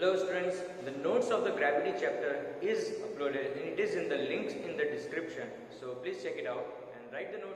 Hello students, the notes of the gravity chapter is uploaded and it is in the links in the description. So please check it out and write the notes